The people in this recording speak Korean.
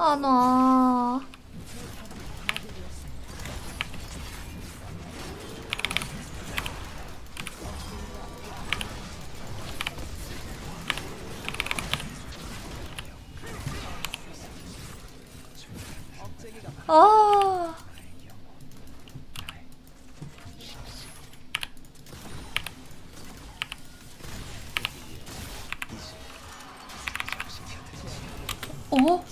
아, 안 와. 아. 어?